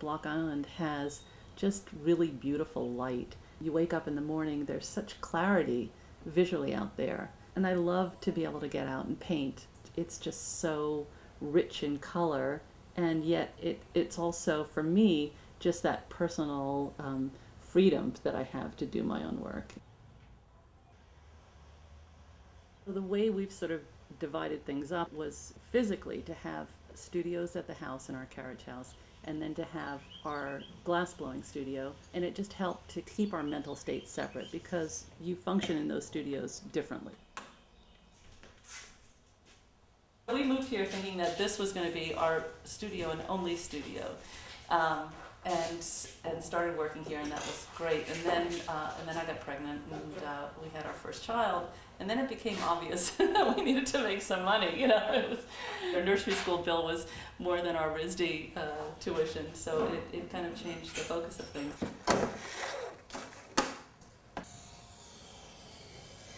Block Island has just really beautiful light. You wake up in the morning, there's such clarity visually out there. And I love to be able to get out and paint. It's just so rich in color, and yet it, it's also, for me, just that personal um, freedom that I have to do my own work. The way we've sort of divided things up was physically to have studios at the house in our carriage house and then to have our glass blowing studio. And it just helped to keep our mental state separate because you function in those studios differently. We moved here thinking that this was going to be our studio and only studio. Um, and and started working here and that was great. And then uh, and then I got pregnant and uh, we had our first child and then it became obvious that we needed to make some money you know? It was our nursery school bill was more than our RISD uh, tuition so it, it kind of changed the focus of things.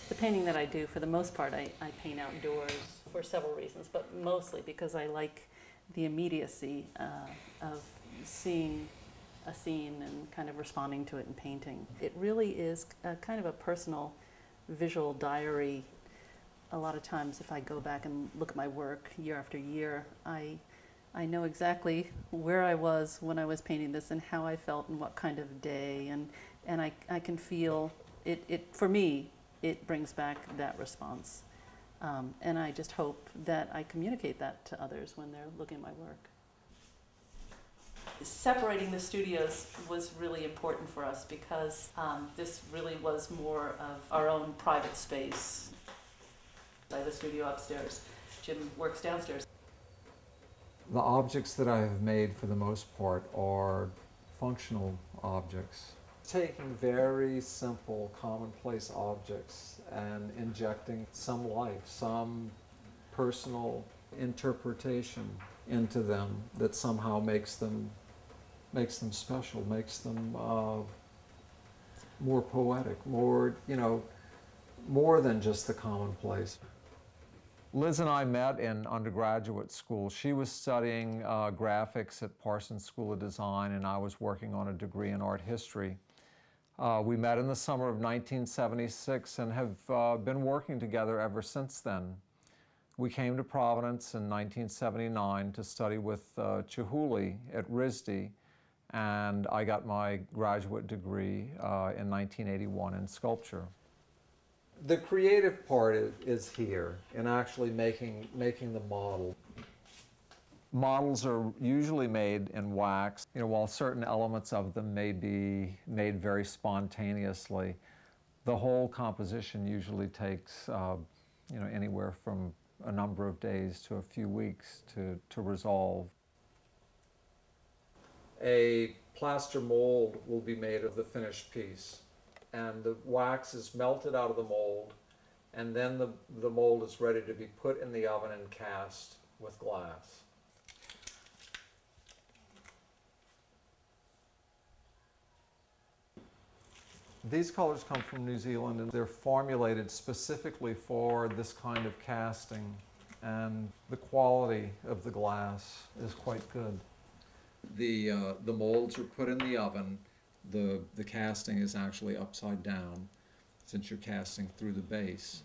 The painting that I do for the most part I, I paint outdoors for several reasons but mostly because I like the immediacy uh, of seeing a scene and kind of responding to it in painting. It really is a kind of a personal visual diary. A lot of times, if I go back and look at my work year after year, I, I know exactly where I was when I was painting this and how I felt and what kind of day, and, and I, I can feel it, it, for me, it brings back that response. Um, and I just hope that I communicate that to others when they're looking at my work separating the studios was really important for us because um, this really was more of our own private space. I have a studio upstairs. Jim works downstairs. The objects that I have made for the most part are functional objects. Taking very simple, commonplace objects and injecting some life, some personal interpretation into them that somehow makes them makes them special, makes them uh, more poetic, more, you know, more than just the commonplace. Liz and I met in undergraduate school. She was studying uh, graphics at Parsons School of Design, and I was working on a degree in art history. Uh, we met in the summer of 1976 and have uh, been working together ever since then. We came to Providence in 1979 to study with uh, Chihuly at RISD, and I got my graduate degree uh, in 1981 in sculpture. The creative part is, is here in actually making, making the model. Models are usually made in wax, you know, while certain elements of them may be made very spontaneously. The whole composition usually takes, uh, you know, anywhere from a number of days to a few weeks to, to resolve a plaster mold will be made of the finished piece. And the wax is melted out of the mold, and then the, the mold is ready to be put in the oven and cast with glass. These colors come from New Zealand and they're formulated specifically for this kind of casting and the quality of the glass is quite good the, uh, the molds are put in the oven. The, the casting is actually upside down since you're casting through the base.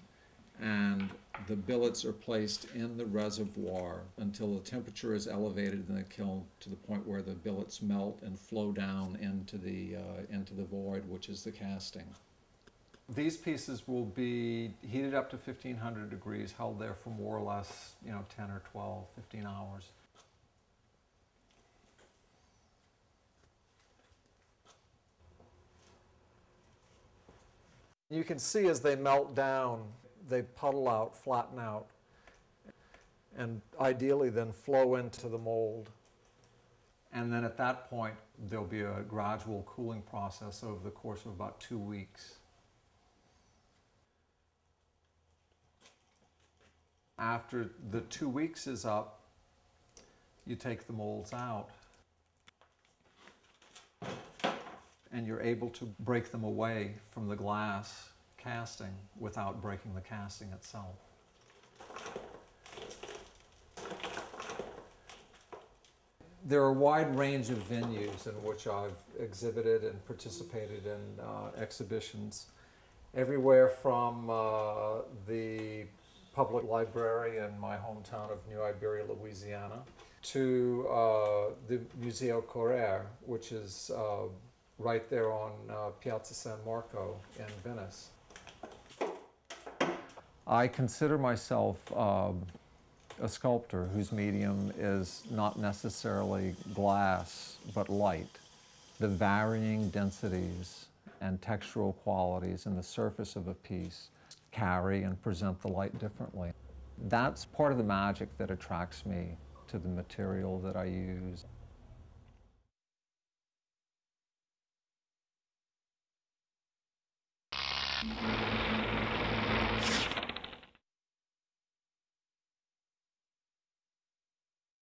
And the billets are placed in the reservoir until the temperature is elevated in the kiln to the point where the billets melt and flow down into the, uh, into the void, which is the casting. These pieces will be heated up to 1500 degrees, held there for more or less, you know, 10 or 12, 15 hours. You can see as they melt down, they puddle out, flatten out, and ideally then flow into the mold. And then at that point, there'll be a gradual cooling process over the course of about two weeks. After the two weeks is up, you take the molds out and you're able to break them away from the glass casting without breaking the casting itself. there are a wide range of venues in which I've exhibited and participated in uh, exhibitions, everywhere from uh, the public library in my hometown of New Iberia, Louisiana, to uh, the Museo Correr, which is uh, right there on uh, Piazza San Marco in Venice. I consider myself um, a sculptor whose medium is not necessarily glass, but light. The varying densities and textural qualities in the surface of a piece carry and present the light differently. That's part of the magic that attracts me to the material that I use.